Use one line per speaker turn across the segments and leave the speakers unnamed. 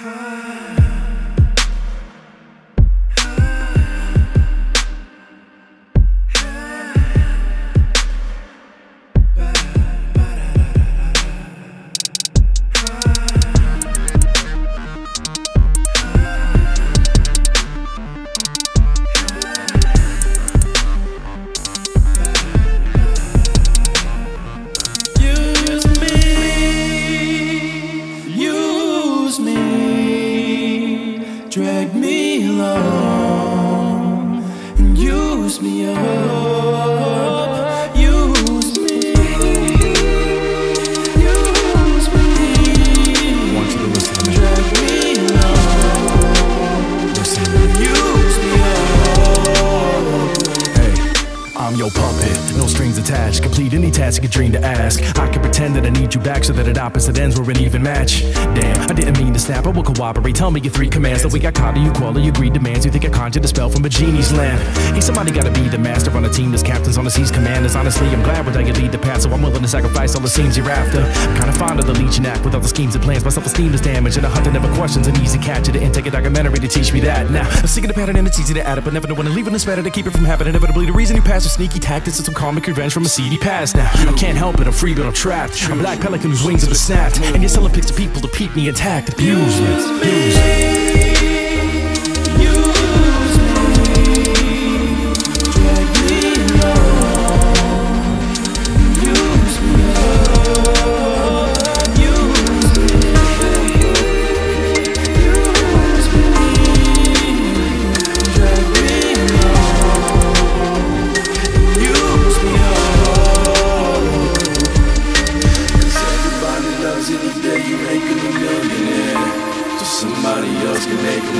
Use drag me along and use me up.
Strings attached. Complete any task you dream to ask. I can pretend that I need you back so that at opposite ends we're an even match. Damn, I didn't mean to snap, I will cooperate. Tell me your three commands that we got caught, in you quality, you agreed demands. You think I conjured a spell from a genie's lamp? Hey, somebody gotta be the master on a team that's captains on the seas commanders. Honestly, I'm glad without you lead the path, so I'm willing to sacrifice all the scenes you're after. I'm kinda fond of the Legion Act with all the schemes and plans. My self-esteem is damaged, and a hunter never questions an easy catch. It didn't take a documentary to teach me that. Now, I'm of the pattern and it's easy to add it, but never know when to leave it. It's better to keep it from happening. Inevitably, the reason you pass with sneaky tactics and some karmic revenge from a seedy past. Now, I can't help it, I'm free, but I'm trapped. A black pelican whose wings have been snapped, and you're selling pics to people to keep me intact. Abuse me, abuse me.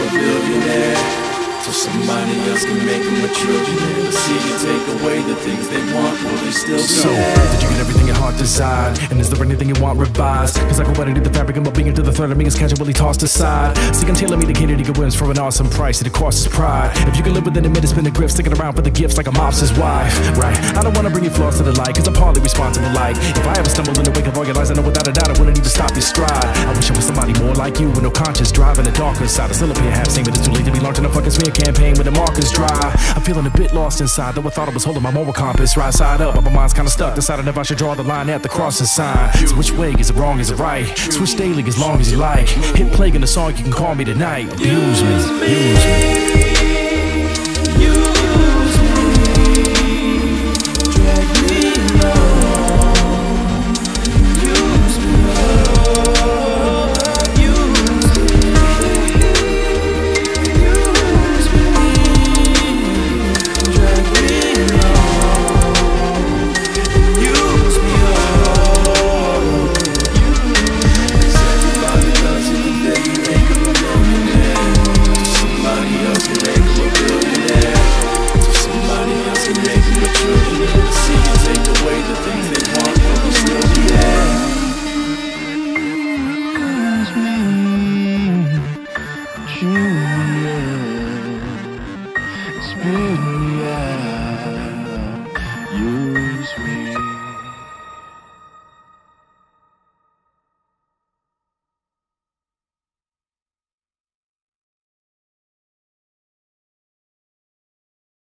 A billionaire. So somebody else can make them a trillionaire. Let's see you take away the things they want, will they still be
So,
there?
Heart? And is there anything you want revised? Cause I go right into the fabric of my being into the thread of is casually tossed aside. You can tailor me the kid that wins for an awesome price, it costs pride. If you can live within a minute, spin the grip, sticking around for the gifts like a mobster's wife. Right, I don't wanna bring you flaws to the light, cause I'm partly responsible. Like, if I ever stumble in the wake of all your lies, I know without a doubt I wouldn't even stop this stride. I wish I was somebody more like you with no conscience, driving the darker side. I still appear half sane, but it's too late to be launching a fucking smear campaign with the markers dry. I'm feeling a bit lost inside, though I thought I was holding my moral compass right side up, but my mind's kinda stuck. Decided if I should draw the line at the crossing sign. So which way is it wrong? Is it right? Switch daily as long as you like. Hit play in the song, you can call me tonight. Abuse me, abuse me.